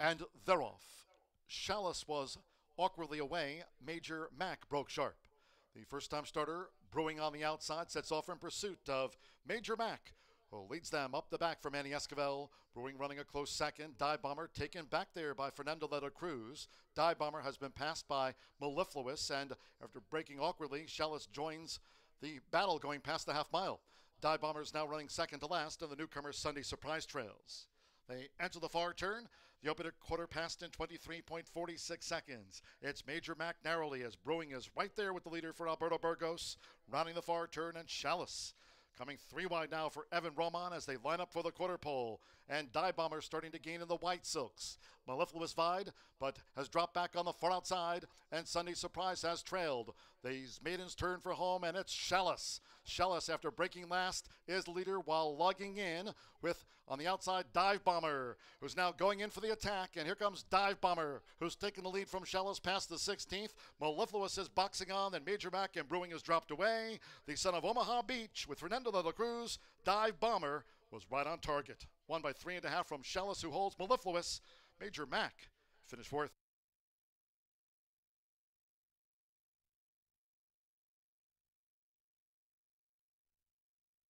And they're off. Chalice was awkwardly away. Major Mac broke sharp. The first time starter, brewing on the outside, sets off in pursuit of Major Mac, who leads them up the back from Manny Esquivel. Brewing running a close second. Dive Bomber taken back there by Fernando la Cruz. Dive Bomber has been passed by Mellifluous, and after breaking awkwardly, Chalice joins the battle going past the half mile. Dive Bomber is now running second to last, and the newcomer Sunday Surprise trails. They enter the far turn. The opening quarter passed in 23.46 seconds. It's Major Mac narrowly as Brewing is right there with the leader for Alberto Burgos, rounding the far turn, and Chalice Coming three wide now for Evan Roman as they line up for the quarter pole. And Dive Bomber starting to gain in the white silks. Mellifluous Vide, but has dropped back on the far outside. And Sunday Surprise has trailed. These maidens turn for home, and it's Chalice. Chalice, after breaking last, is leader while logging in with on the outside Dive Bomber, who's now going in for the attack. And here comes Dive Bomber, who's taking the lead from Chalice past the 16th. Mellifluous is boxing on, then Major Mac and Brewing has dropped away. The son of Omaha Beach with Fernando de la Cruz, Dive Bomber was right on target. Won by three and a half from Chalice, who holds Mellifluous. Major Mac finished fourth.